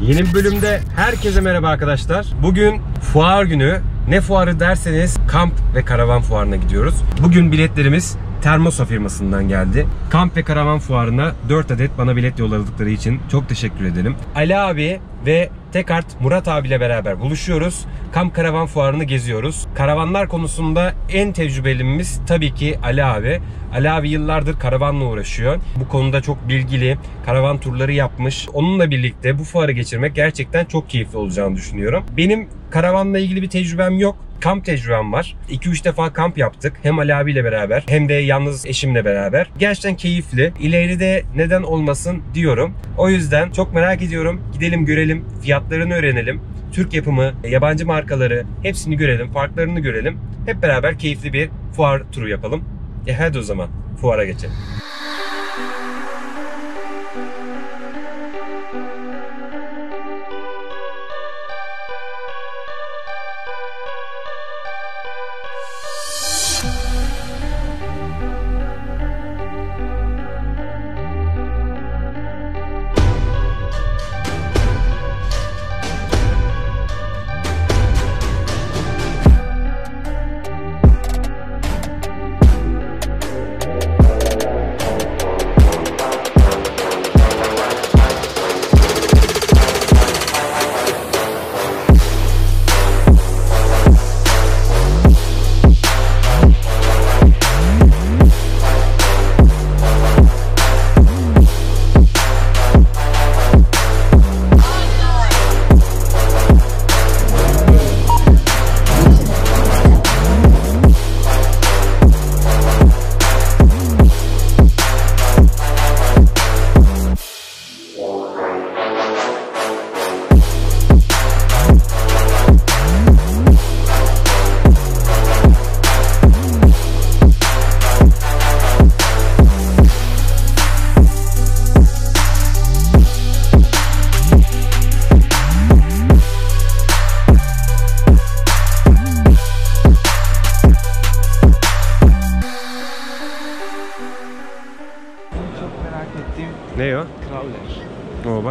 Yeni bir bölümde herkese merhaba arkadaşlar. Bugün fuar günü. Ne fuarı derseniz kamp ve karavan fuarına gidiyoruz. Bugün biletlerimiz Termosa firmasından geldi. Kamp ve karavan fuarına 4 adet bana bilet yolladıkları için çok teşekkür ederim. Ali abi ve Tekart Murat abiyle beraber buluşuyoruz. Kamp karavan fuarını geziyoruz. Karavanlar konusunda en tecrübelimiz tabii ki Ali abi. Ali abi yıllardır karavanla uğraşıyor. Bu konuda çok bilgili. Karavan turları yapmış. Onunla birlikte bu fuarı geçirmek gerçekten çok keyifli olacağını düşünüyorum. Benim karavanla ilgili bir tecrübem yok kamp tecrübem var. 2-3 defa kamp yaptık. Hem Ali abiyle beraber hem de yalnız eşimle beraber. Gerçekten keyifli. İleride neden olmasın diyorum. O yüzden çok merak ediyorum. Gidelim görelim. Fiyatlarını öğrenelim. Türk yapımı, yabancı markaları hepsini görelim. Farklarını görelim. Hep beraber keyifli bir fuar turu yapalım. E hadi o zaman fuara geçelim.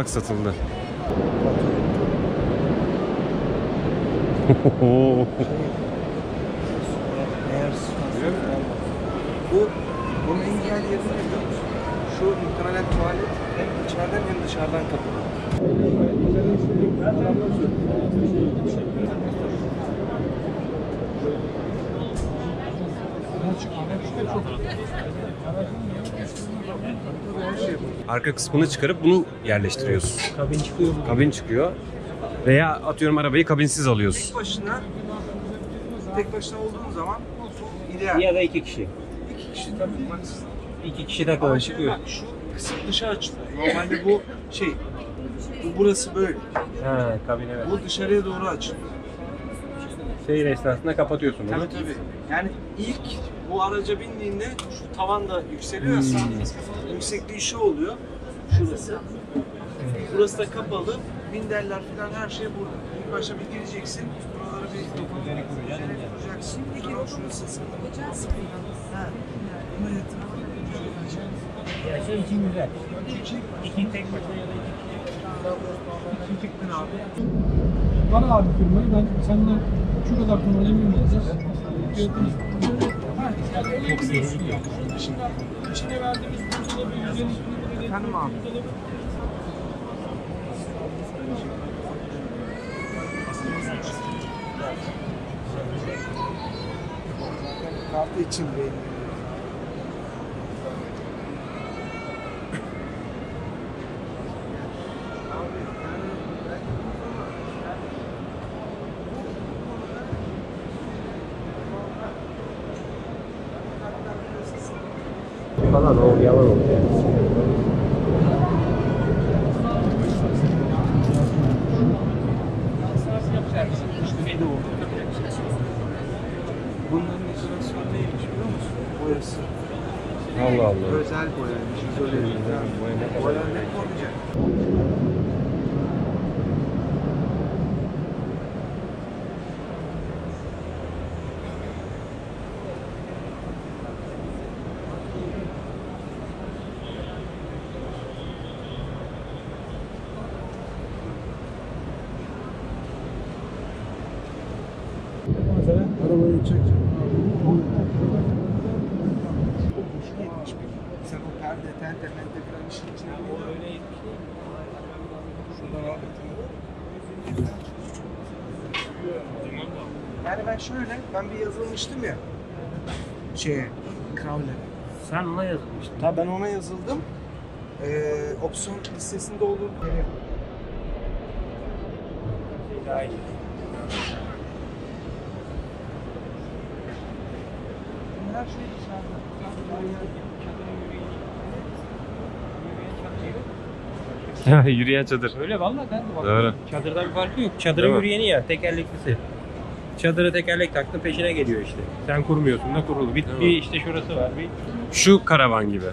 Crawler. Oo bak satıldı. Bu, bunun en güzel yeri ne biliyor musun? Şu muhtemelen tuvalet hem içeriden hem dışarıdan kapalı. Arka kısmını çıkarıp bunu yerleştiriyorsun. Kabin çıkıyor bu. Kabin çıkıyor. Veya atıyorum arabayı kabinsiz alıyorsun. Tek başına tek başına olduğun zaman ideal. Ya da iki kişi. İki kişi tabii. İki kişi de kolay çıkıyor. bak şu kısım dışa açılıyor. Normalde bu şey bu burası böyle. Ha, kabin evet. Bu dışarıya doğru açılıyor. Seyir esnasında kapatıyorsun onu. Tabii tabii. Yani ilk bu araca bindiğinde şu tavan da yükseliyor ya sağ yüksekliği şu oluyor. Şurası. Burası da kapalı. Minderler falan her şey burada. İlk başta bir gireceksin. Buraları bir düzeni kuracaksın. Tamam şurası yatırım. Ya şey için güzel. İki tek başına ya da iki İki çıktın abi. Ara abi firmayı ben senden şu kadar ton emin olacağız. Fiyatını Çok sığırlık ya. Şimdi içine verdiğimiz buzdolabı 150 lira Efendim abi. Kartı için beğeniyorum. falan o yalan oldu yani. Bunların izolasyonu neymiş biliyor musun? Boyası. Allah Allah. Özel boyaymış. İzole edilmiş. Boya ne koruyacak? Sen o perde, tente, mente falan işin içine girdin. Şuradan al. Yani ben şöyle, ben bir yazılmıştım ya. Şeye, Crowl'e. Sen ona yazılmıştın. Tabii ben ona yazıldım. Ee, opsiyon listesinde olur. Daha iyi. Her şey dışarıda. Yürüyen çadır. Öyle vallahi ben de bak. Doğru. Çadırdan bir farkı yok. Çadırın Değil mi? yürüyeni ya. Tekerleklisi. Çadıra tekerlek taktın peşine geliyor işte. Sen kurmuyorsun da kurulu. Bir, bir işte şurası var. Bir Şu karavan gibi.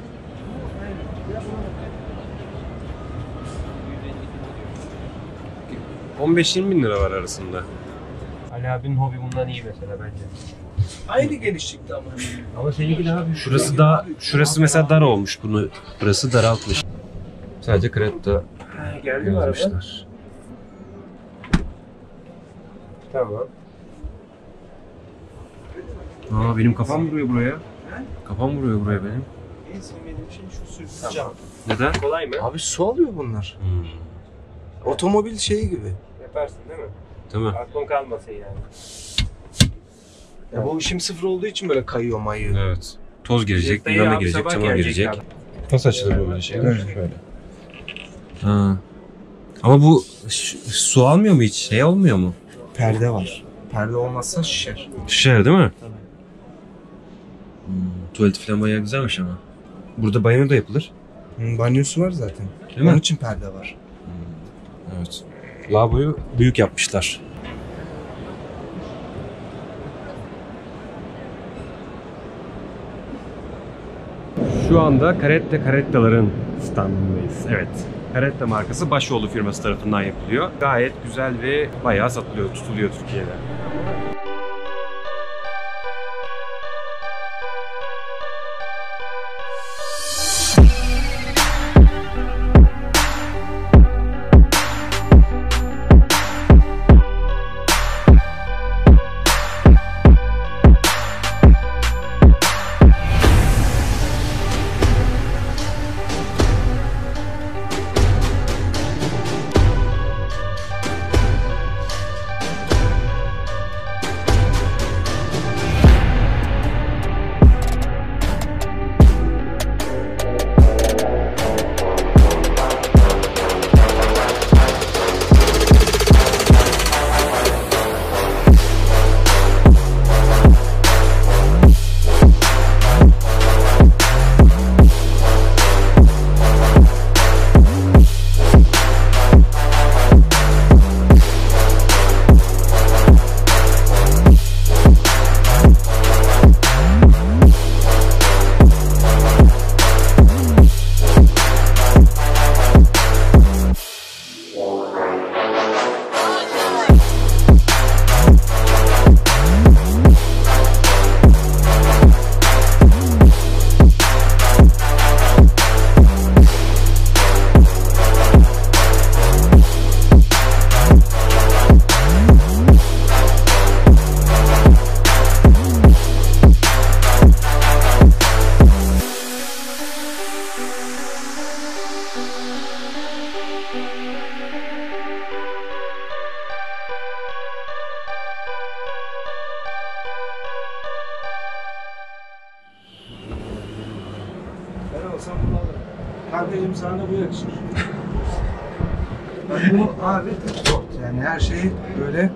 ...15-20 bin lira var arasında. Ali abinin hobi bundan iyi mesela bence. Aynı genişlikte ama. Ama seninki daha büyük. Şurası da şurası mesela dar olmuş bunu. Burası daraltmış. Sadece kredi Ha, geldi mi araba? yazmışlar. Tamam. Aa benim kafam vuruyor buraya. Kafam vuruyor buraya benim. En sevmediğim şey şu sürpriz cam. Neden? Kolay mı? Abi su alıyor bunlar. Hmm. Otomobil şeyi gibi. Yaparsın değil mi? Mi? Aklın kalmasın yani. Ya bu işim sıfır olduğu için böyle kayıyor mayıyor. Evet. Toz girecek, Dayı bilmem ne abi girecek, sabah çamur gelecek girecek. abi. Nasıl açılır bu böyle şey? Şöyle. Ha. Ama bu ş- su almıyor mu hiç? Şey olmuyor mu? Perde var. Perde olmazsa şişer. Şişer değil mi? Tabii. Hmm, tuvaleti falan bayağı güzelmiş ama. Burada banyo da yapılır. Hı, banyosu var zaten. Değil mi? Onun için perde var. Evet. Lavaboyu büyük yapmışlar. Şu anda Caretta Caretta'ların standındayız. Evet. Caretta markası Başoğlu firması tarafından yapılıyor. Gayet güzel ve bayağı satılıyor, tutuluyor Türkiye'de. Olsam bunu alırım. Kankacığım sana bu yakışır. Bak bu abi sport yani her şeyi böyle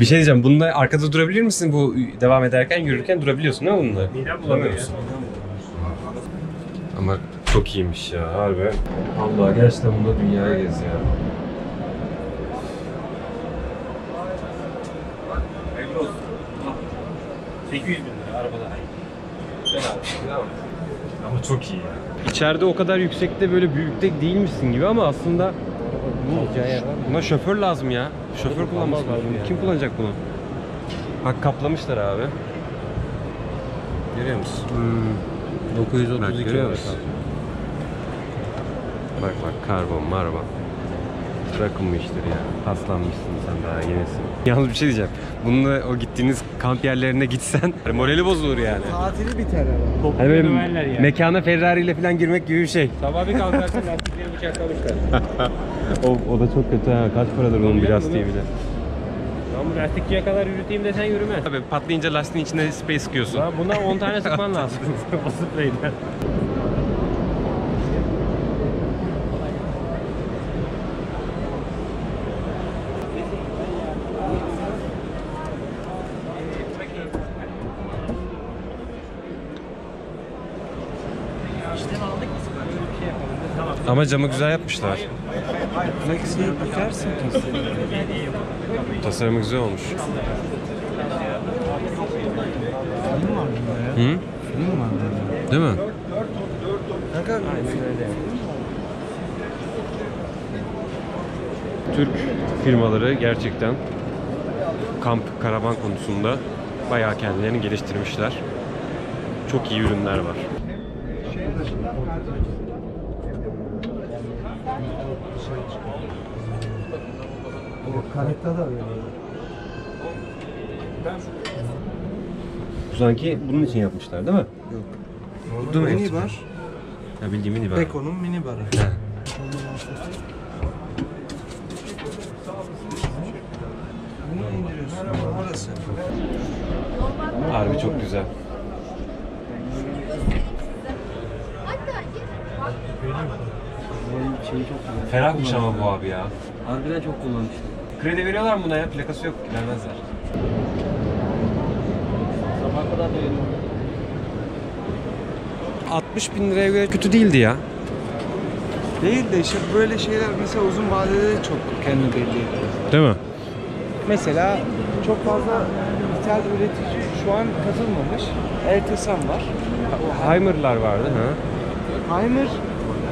Bir şey diyeceğim. Bunda arkada durabilir misin bu devam ederken yürürken durabiliyorsun değil mi bunda? Midem bulanıyor ya. Ama çok iyiymiş ya harbi. Allah gerçekten bunda dünyaya gez ya. Hayırlı olsun. 800 bin lira arabada. Fena. Ama çok iyi ya. İçeride o kadar yüksekte böyle büyükte değilmişsin gibi ama aslında bu, buna şoför lazım ya. Şoför kullanması lazım. Kim kullanacak bunu? Bak kaplamışlar abi. Görüyor musun? Bak 932 görüyor musun? Bak bak karbon marban. Bırakılmıştır ya. Paslanmışsın sen daha yenisin. Yalnız bir şey diyeceğim. Bununla o gittiğiniz kamp yerlerine gitsen morali bozulur yani. Tatili biter herhalde. Toplu Hani böyle yani. mekana Ferrari ile falan girmek gibi bir şey. Sabah bir kalkarsın lastikleri bıçaklamışlar. O, o da çok kötü ha. Kaç paradır onun bir lastiği bile. Ben bu lastikçiye kadar yürüteyim desen yürümez. Abi patlayınca lastiğin içine sprey sıkıyorsun. Lan buna 10 tane sıkman lazım. o spreyden. İşten aldık biz böyle bir şey yapalım. Tamam. Ama camı güzel yapmışlar. Flexi'yi bitersin kesin. Tasarımı güzel olmuş. Film var bunda ya. Hı? Film var bunda. Değil mi? Kanka Türk firmaları gerçekten kamp, karavan konusunda bayağı kendilerini geliştirmişler. Çok iyi ürünler var. Karetta da öyle. Bu sanki bunun için yapmışlar değil mi? Yok. Değil mi? Mini bar. Ya bildiğim mini bar. Beko'nun mini barı. He. Bunu indiriyorsun. Orası. Harbi çok güzel. Ferahmış ama bu abi ya. Harbiden çok kullanışlı. Kredi veriyorlar mı buna ya? Plakası yok. Vermezler. Sabah kadar dayanıyor. 60 bin liraya göre kötü değildi ya. Değil de işte böyle şeyler mesela uzun vadede de çok kendini belli ediyor. Değil mi? Mesela çok fazla ithal üretici şu an katılmamış. Eltesan var. Heimer'lar vardı ha. Heimer,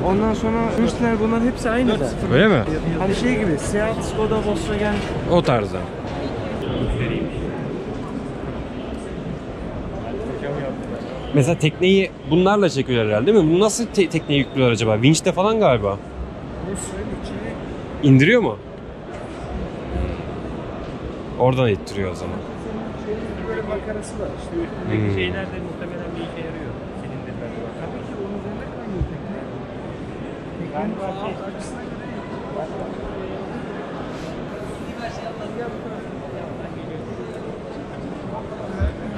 ondan sonra Hürstler bunlar hepsi aynı da. Öyle mi? Hani şey gibi Seat, Skoda, Volkswagen O tarzda. Mesela tekneyi bunlarla çekiyorlar herhalde değil mi? Bu nasıl te- tekneye yüklüyorlar acaba? Vinçte falan galiba. İndiriyor mu? Oradan ittiriyor o zaman. böyle makarası var işte. Üstündeki şeyler de muhtemelen bir işe yarıyor. Silindirler var. Tabii ki onun üzerinde kaynıyor tekne. Teknenin falan açısına göre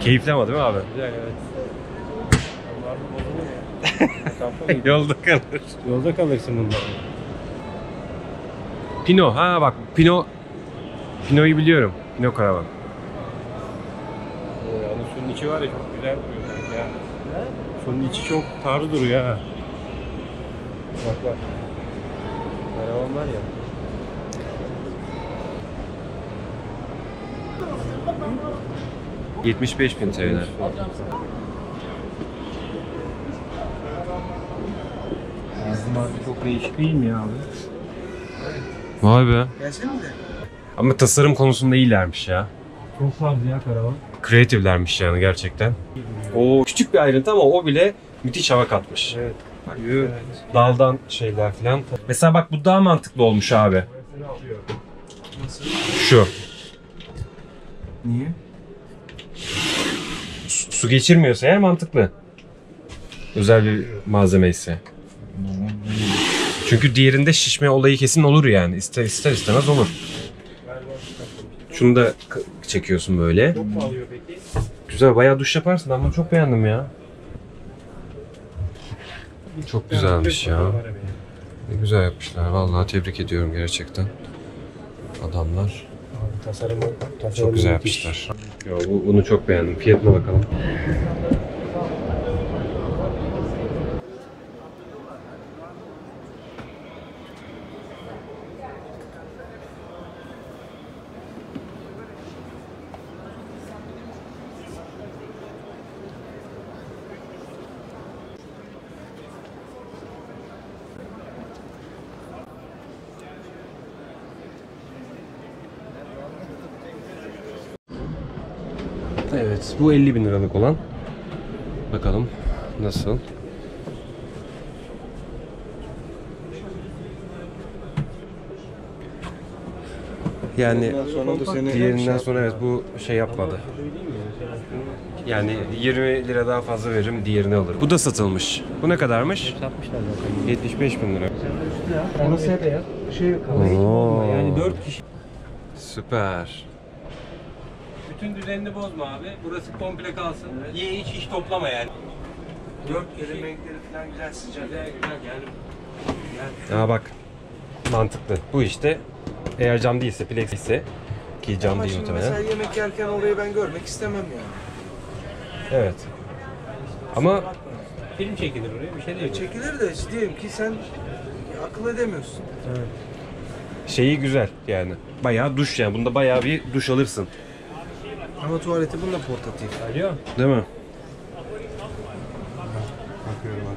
Keyifli ama değil mi abi? Güzel evet. Yolda kalır. Yolda kalırsın bunda. Pino. Ha bak Pino. Pino'yu biliyorum. Pino karavan. Oo, yalnız şunun içi var ya çok güzel duruyor ya. Şunun içi çok tarz duruyor ha. Bak bak. Karavan var ya. Hı. 75 bin TL. Çok değişik değil mi ya abi? Vay be. Ama tasarım konusunda iyilermiş ya. Çok tarz ya karavan. Kreatiflermiş yani gerçekten. O küçük bir ayrıntı ama o bile müthiş hava katmış. Evet. Bak, Daldan şeyler falan. Mesela bak bu daha mantıklı olmuş abi. Şu. Niye? Su, su geçirmiyorsa eğer mantıklı. Özel bir malzeme ise. Çünkü diğerinde şişme olayı kesin olur yani. İster, ister istemez olur. Şunu da çekiyorsun böyle. Güzel bayağı duş yaparsın. Bunu çok beğendim ya. Çok güzelmiş ya. Ne güzel yapmışlar. Vallahi tebrik ediyorum gerçekten. Adamlar Tasarımı, tasarımı çok güzel yapmışlar. Ya bu, bunu çok beğendim. Fiyatına bakalım. Evet, bu 50 bin liralık olan. Bakalım nasıl? Yani sonra seni diğerinden sonra evet bu şey yapmadı. Yani 20 lira daha fazla veririm diğerini alırım. Bu da satılmış. Bu ne kadarmış? Satmışlar zaten. 75 bin lira. Orası hep şey Oo. Yani 4 kişi. Süper. Bütün düzenini bozma abi. Burası komple kalsın. Ye hiç iş toplama yani. 4 kişi. Renkleri falan güzel sıcak. Güzel güzel yani. Aa bak. Mantıklı. Bu işte eğer cam değilse, plex ise ki cam Ama değil muhtemelen. mesela yemek yerken orayı ben görmek istemem yani. Evet. Ama Film çekilir oraya bir şey değil. Çekilir de işte diyelim ki sen akıl edemiyorsun. şeyi güzel yani. Bayağı duş yani. Bunda bayağı bir duş alırsın. Ama tuvaleti bununla portatif. Alo. Değil mi? Bakıyorum bak.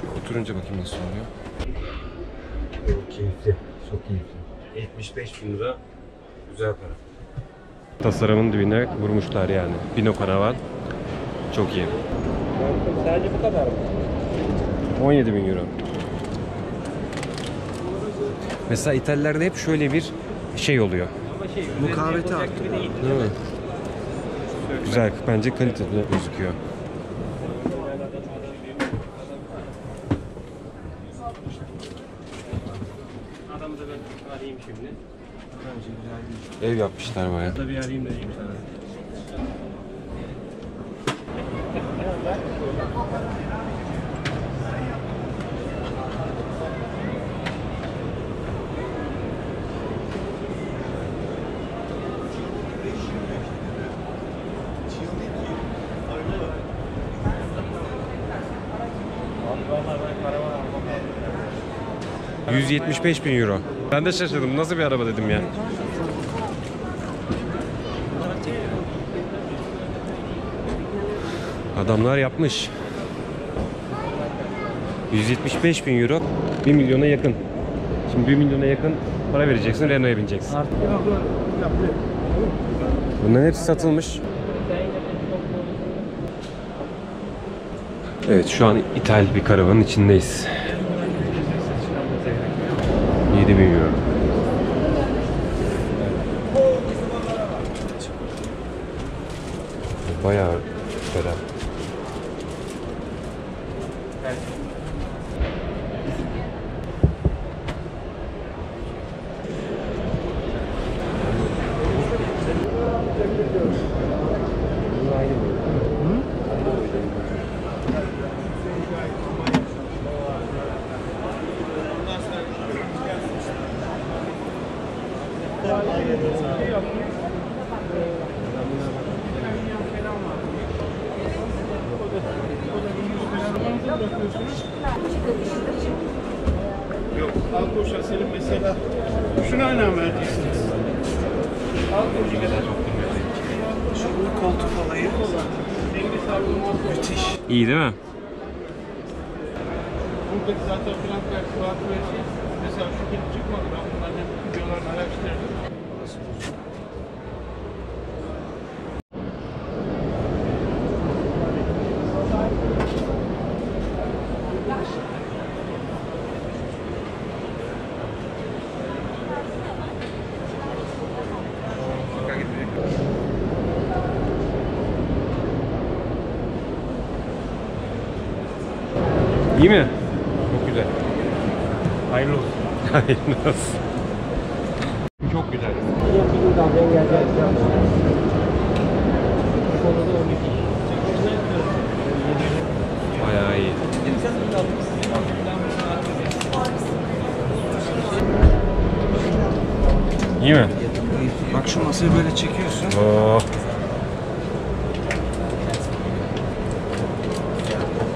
Şu oturunca bakayım nasıl oluyor. Keyifli. Çok keyifli. 75 bin lira. Güzel para. Tasarımın dibine vurmuşlar yani. Bino karavan. Çok iyi. Sadece bu kadar mı? 17 bin euro. Mesela İtalya'larda hep şöyle bir şey oluyor. Şey, Mukaveti arttı. değil. Değil mi? Güzel. Bence kaliteli gözüküyor. Adamı da ben arayayım şimdi. Bence güzel değil. Ev yapmışlar bayağı. Da bir arayayım da diyeyim sana. Abi vallahi ben karavan almam lazım. 175 bin euro. Ben de şaşırdım. Nasıl bir araba dedim ya. Adamlar yapmış. 175 bin euro. 1 milyona yakın. Şimdi 1 milyona yakın para vereceksin, Renault'a bineceksin. Bunların hepsi satılmış. Evet şu an ithal bir karavanın içindeyiz. 7 bin. Bayağı Şu koltuk olayı müthiş. İyi değil mi? Buradaki zaten Frank Suat Güneş'i mesela şu film çıkmadı. Ben bunların videolarını araştırdım. İyi mi? Çok güzel. Hayırlı olsun. Çok güzel. Bayağı iyi. İyi mi? Bak şu masayı böyle çekiyorsun. Oo.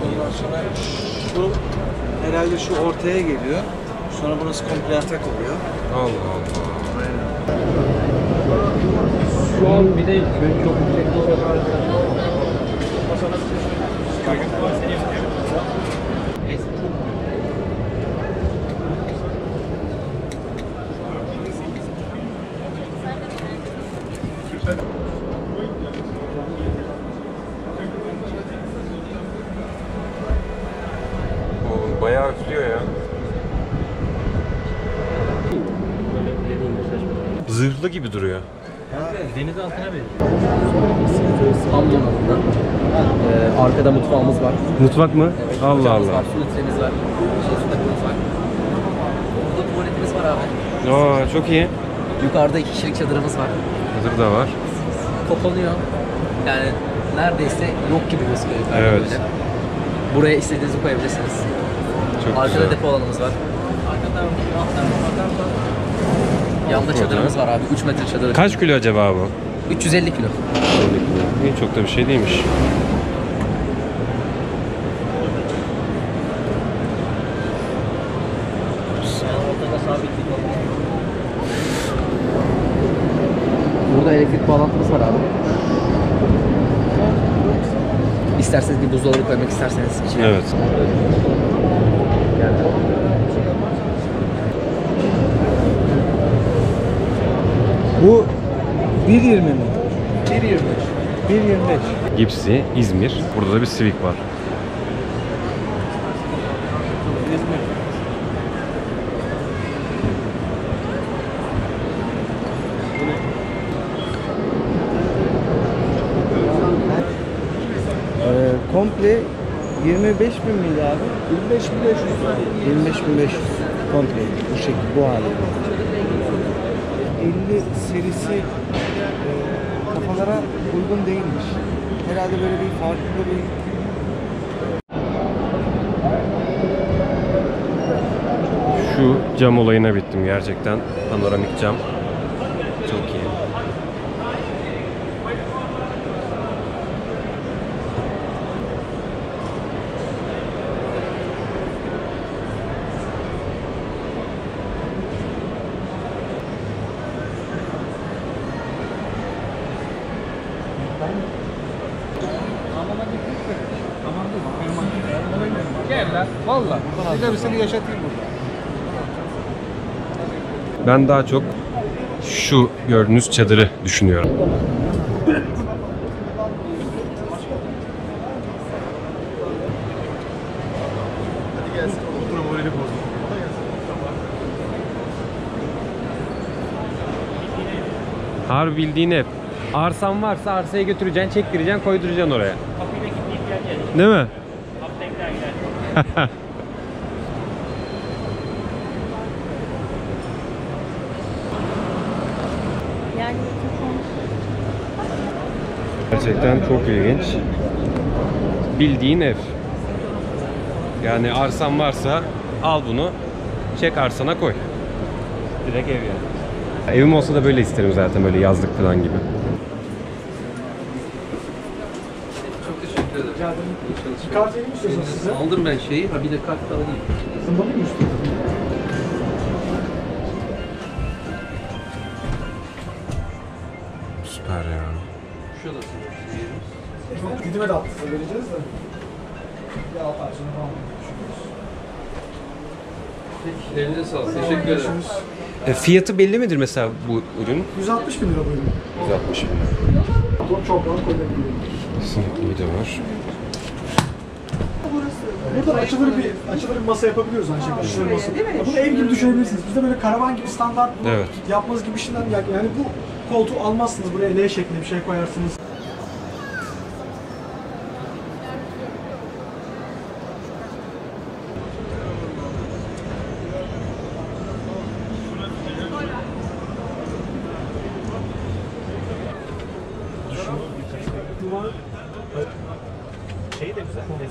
Ondan sonra şu herhalde şu ortaya geliyor. Sonra burası komple yatak oluyor. Allah Allah. Şu an bir de çok yüksek Oo, bayağı üflüyor ya. Böyle dediğin gibi. zırhlı gibi duruyor. Tam donanımda. Ee, arkada mutfağımız var. Mutfak mı? Allah Ocağımız Allah. Var, su litremiz var. Şey, su takımız var. Burada tuvaletimiz var abi. Aa çok iyi. Yukarıda iki kişilik çadırımız var. Hazır da var. Kapanıyor. Yani neredeyse yok gibi gözüküyor yukarıda Evet. böyle. Buraya istediğinizi koyabilirsiniz. Çok Arkada güzel. depo alanımız var. Yanda çadırımız var abi. 3 metre çadır. Kaç kilo acaba bu? 350 kilo. İyi çok da bir şey değilmiş. Burada elektrik bağlantımız var abi. İsterseniz bir buzdolabı koymak isterseniz içine. Evet. Bu 1.20 mi? 1.25. 1.25. Gipsi, İzmir. Burada da bir Civic var. Ee, komple 25 bin miydi abi? 25 bin 500. 25 bin 500. Komple bu şekilde bu hali. 50 serisi e, kafalara uygun değilmiş. Herhalde böyle bir farklı bir Şu cam olayına bittim gerçekten. Panoramik cam. Çok iyi. Gel lan. Seni yaşatayım burada. Ben daha çok şu gördüğünüz çadırı düşünüyorum. Harbi bildiğin ev. Arsan varsa arsaya götüreceksin, çektireceksin, koyduracaksın oraya. Değil mi? Gerçekten çok ilginç. Bildiğin ev. Yani arsan varsa al bunu, çek arsana koy. Direkt ev yani. Evim olsa da böyle isterim zaten böyle yazlık falan gibi. Çok teşekkür ederim. Kart vereyim istiyorsanız size. Aldım ben şeyi. Ha bir de kart da alayım. Zımbalı mı istiyorsunuz? Gidime de attık vereceğiz de. Bir alt ağacını falan. Peki. Elinize sağlık. Teşekkür ederim. E, fiyatı belli midir mesela bu ürün? 160 bin lira buyurun. 160 bin. Çok çok rahat koyabilirim. Kesinlikle de var. Burada açılır bir açılır bir masa yapabiliyoruz aynı şekilde. Açılır masa. Bunu ev gibi düşünebilirsiniz. Bizde böyle karavan gibi standart bunu Evet. yapmanız gibi bir şeyden yani bu koltuğu almazsınız buraya L şeklinde bir şey koyarsınız.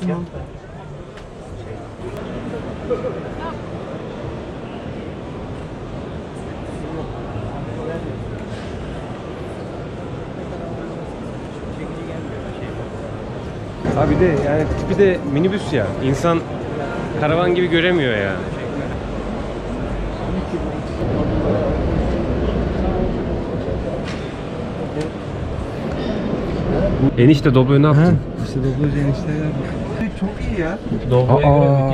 Da. Abi de yani tipi de minibüs ya. İnsan karavan gibi göremiyor yani. Enişte Doblo'yu ne yaptın? İşte Doblocu enişteler. Çok iyi ya. Aa,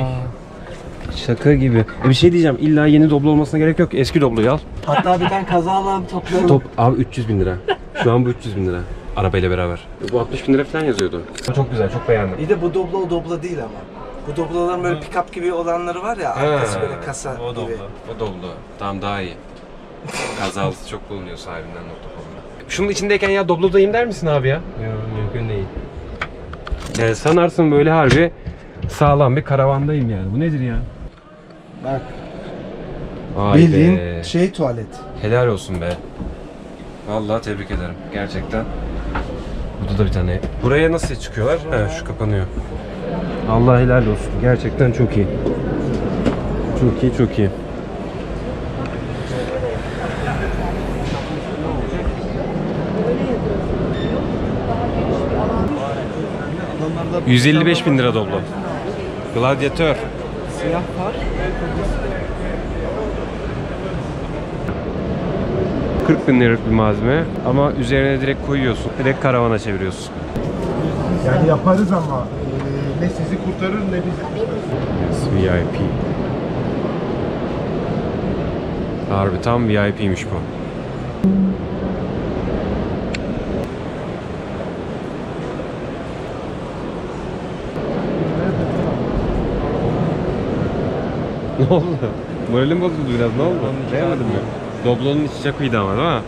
şaka gibi. E bir şey diyeceğim. İlla yeni Doblo olmasına gerek yok. Eski Doblo'yu al. Hatta bir tane kaza alan toplayalım. Top abi 300 bin lira. Şu an bu 300 bin lira. Arabayla beraber. Bu 60 bin lira falan yazıyordu. Çok güzel, çok beğendim. İyi de bu doblo o doblo değil ama. Bu dobloların böyle pick-up gibi olanları var ya, arkası böyle kasa gibi. O Doblo. Tamam daha iyi. Kazalısı çok bulunuyor sahibinden nokta.com'da. Şunun içindeyken ya Doblo'dayım der misin abi ya? Yok mümkün değil. Yani sanarsın böyle harbi sağlam bir karavandayım yani. Bu nedir ya? Bak Vay bildiğin be. şey tuvalet. Helal olsun be. Vallahi tebrik ederim. Gerçekten. Burada da bir tane. Buraya nasıl çıkıyorlar? He, şu kapanıyor. Allah helal olsun. Gerçekten çok iyi. Çok iyi, çok iyi. 155 bin lira doblo. Gladyatör. siyah var. 40 bin liralık bir malzeme ama üzerine direkt koyuyorsun. Direkt karavana çeviriyorsun. Yani yaparız ama e, ne sizi kurtarır ne bizi. Yes, VIP. Harbi tam VIP'miş bu. Ne oldu? Moralim bozuldu biraz. Ne oldu? Beğenmedin mi? Doblo'nun içi çok iyiydi ama değil mi?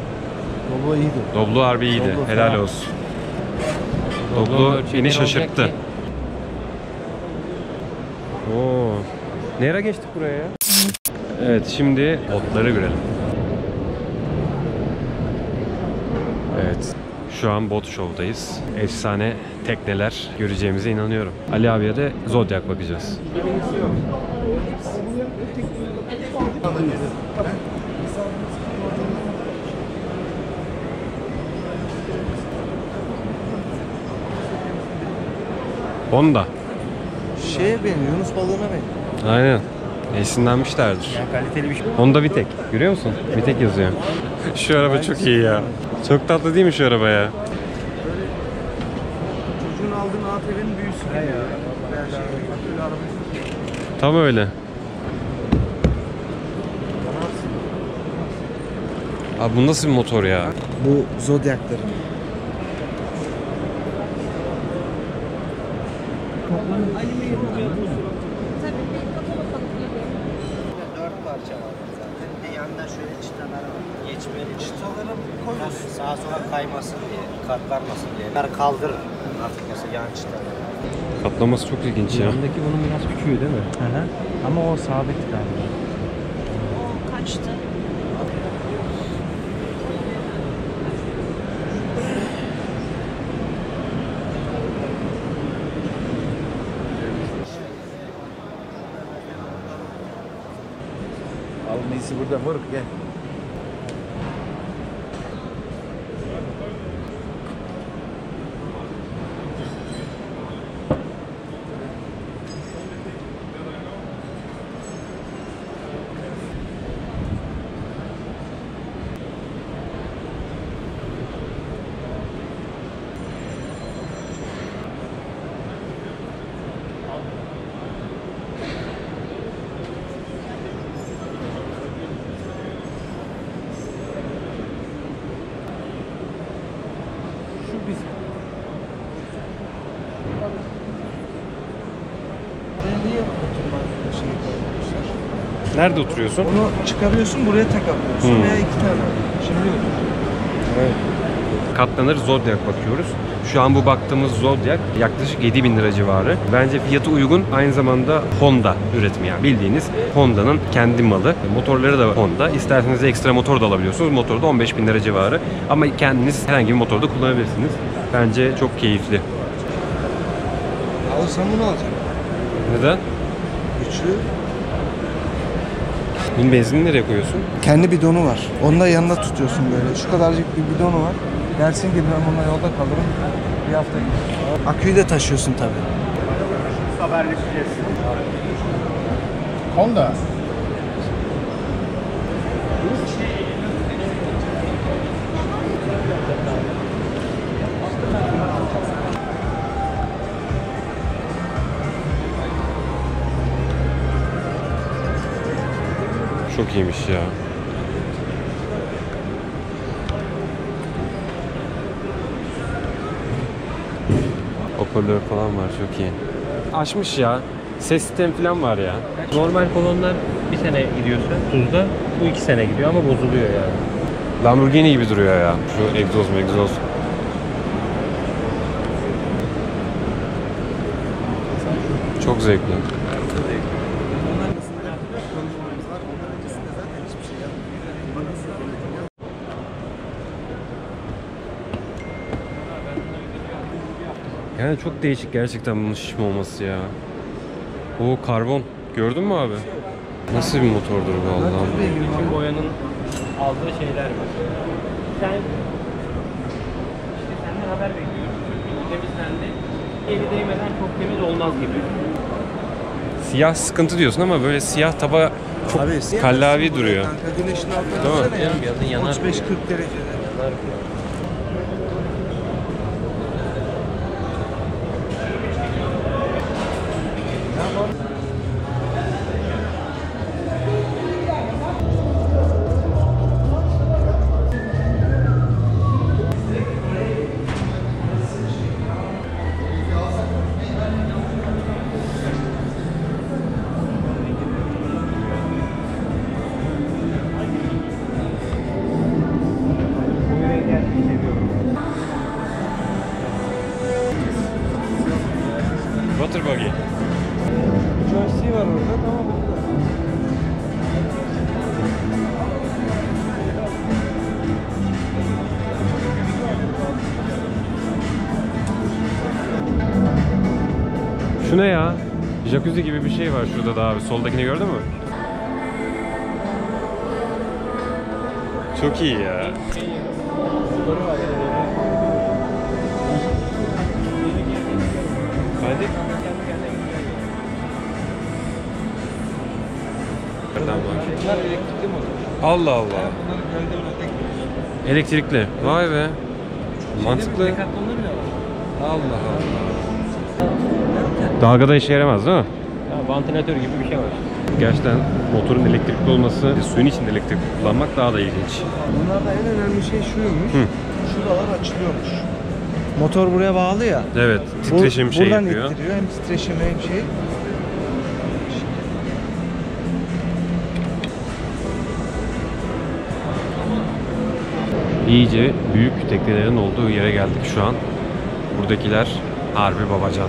Baba iyiydi. Doblo harbi iyiydi. Doblo Helal fena. olsun. Doblo beni şaşırttı. Oo. Nereye geçtik buraya ya? Evet şimdi botları görelim. Evet. Şu an bot show'dayız. Efsane tekneler göreceğimize inanıyorum. Ali abiye de Zodiac bakacağız. Honda. Şeye benim Yunus balığına benim. Aynen. Esinlenmişlerdir. kaliteli bir şey. Honda Vitek. Görüyor musun? Vitek yazıyor. şu araba çok iyi ya. Çok tatlı değil mi şu araba ya? Çocuğun aldığın ATV'nin büyüsü gibi ya. Her şey. Tam öyle. Abi bu nasıl bir motor ya? Bu Zodiac'ların. Dört parça var zaten. Bir de yanında şöyle çıtalar var. Geçmeli. Çıtaları koyuyorsun. Sağa sola kaymasın diye, kalkarmasın diye. Bunları kaldırır. Artık mesela yan çıtaları. Kaplaması çok ilginç ya. Yanındaki bunun biraz küçüğü değil mi? Hı hı. Ama o sabit galiba. namoro que é? Niye oturma şeyi koymuşlar? Nerede oturuyorsun? Onu çıkarıyorsun buraya takabiliyorsun Hmm. veya iki tane. Şimdi Katlanır Zodiac bakıyoruz. Şu an bu baktığımız Zodiac yaklaşık 7000 lira civarı. Bence fiyatı uygun. Aynı zamanda Honda üretimi yani bildiğiniz Honda'nın kendi malı. Motorları da Honda. İsterseniz ekstra motor da alabiliyorsunuz. Motoru da 15 bin lira civarı. Ama kendiniz herhangi bir motorda kullanabilirsiniz. Bence çok keyifli. alırsan bunu alacağım. Neden? Güçlü. Bunun benzinini nereye koyuyorsun? Kendi bidonu var. Onu da yanında tutuyorsun böyle. Şu kadarcık bir bidonu var. Dersin ki ben bununla yolda kalırım. Bir hafta gider. Aküyü de taşıyorsun tabii. Honda. İyiymiş ya. Hoparlör falan var çok iyi. Açmış ya. Ses sistemi falan var ya. Normal kolonlar bir sene gidiyorsa tuzda bu iki sene gidiyor ama bozuluyor yani. Lamborghini gibi duruyor ya. Şu egzoz mu egzoz. Çok zevkli. Yani çok değişik gerçekten bunun şişme olması ya. O karbon. Gördün mü abi? Nasıl bir motordur bu Allah'ım? Bütün boyanın aldığı şeyler var. Sen işte senden haber bekliyorum. Çünkü temizlendi. Eli değmeden çok temiz olmaz gibi. Siyah sıkıntı diyorsun ama böyle siyah taba çok Abi, kallavi duruyor. Kanka güneşin altına Değil mi? Yazın yanar. 35-40 derecede. Water Jacuzzi gibi bir şey var şurada da abi. Soldakini gördün mü? Çok iyi ya. Hadi. Bunlar elektrikli motor. Allah Allah. Ötek Elektrikli. Vay be. Mantıklı. Bile var. Allah Allah. Dalgada işe yaramaz değil mi? Ya, vantilatör gibi bir şey var. Gerçekten motorun elektrikli olması, suyun içinde elektrik kullanmak daha da ilginç. Bunlarda en önemli şey şuymuş. Hı. Şuralar açılıyormuş. Motor buraya bağlı ya. Evet, Bu- titreşim şey buradan yapıyor. ittiriyor. Hem titreşim hem şey. İyice büyük teknelerin olduğu yere geldik şu an. Buradakiler harbi babacan.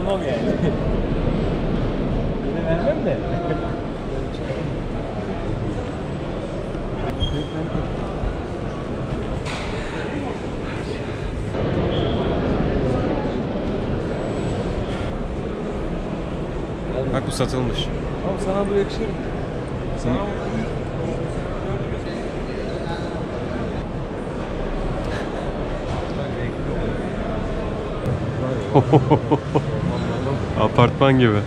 almam yani. yine vermem de. Bak bu satılmış. Tamam sana bu yakışır mı? Sana Apartman gibi.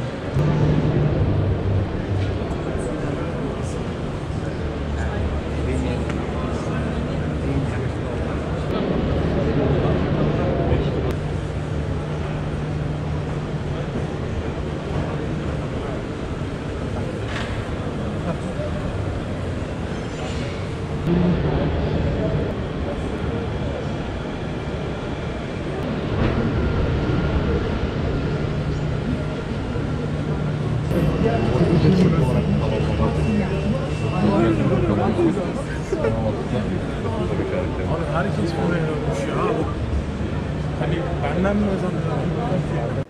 Abi herkes ölmüş ya. Hani benden mi özendiler?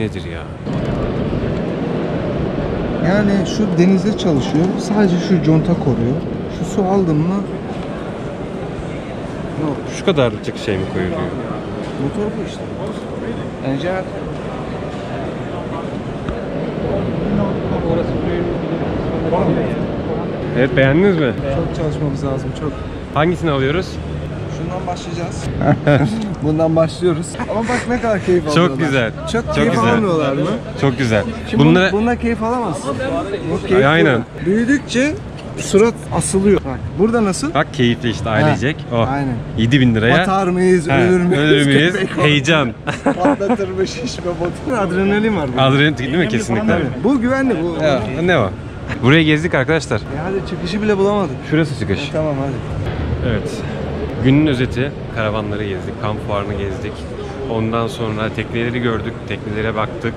nedir ya? Yani şu denizde çalışıyor. Sadece şu conta koruyor. Şu Su aldım mı? Şu kadarcık şey mi koyuluyor? Motor bu işte. Ece Evet beğendiniz mi? çok çalışmamız lazım çok. Hangisini alıyoruz? Şundan başlayacağız. Bundan başlıyoruz. Ama bak ne kadar keyif Çok alıyorlar. güzel. Çok, Çok keyif güzel. almıyorlar mı? Çok güzel. Şimdi Bunlara bunda keyif alamazsın. Bu keyif Aynen. burada. Büyüdükçe surat asılıyor. Bak burada nasıl? bak keyifli işte ailecek. Oh. Aynen. 7000 liraya. Batar mıyız, He, ölür müyüz? ölür müyüz? olur. Heyecan. Patlatır mı şişme botu? Adrenalin var burada. Adrenalin değil mi? Kesinlikle. Bu güvenli bu. Ya, ne o? Buraya gezdik arkadaşlar. E hadi çıkışı bile bulamadık. Şurası çıkış. E tamam hadi. Evet. Günün özeti karavanları gezdik, kamp fuarını gezdik. Ondan sonra tekneleri gördük, teknelere baktık.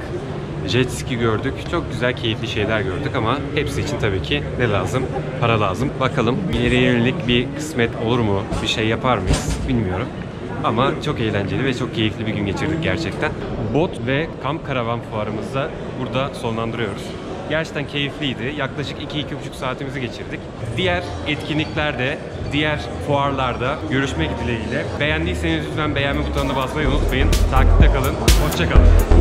Jet ski gördük. Çok güzel, keyifli şeyler gördük ama hepsi için tabii ki ne lazım? Para lazım. Bakalım ileriye yönelik bir kısmet olur mu? Bir şey yapar mıyız? Bilmiyorum. Ama çok eğlenceli ve çok keyifli bir gün geçirdik gerçekten. Bot ve kamp karavan fuarımızı da burada sonlandırıyoruz. Gerçekten keyifliydi. Yaklaşık 2-2,5 saatimizi geçirdik. Diğer etkinliklerde, diğer fuarlarda görüşmek dileğiyle. Beğendiyseniz lütfen beğenme butonuna basmayı unutmayın. Takipte kalın. Hoşçakalın.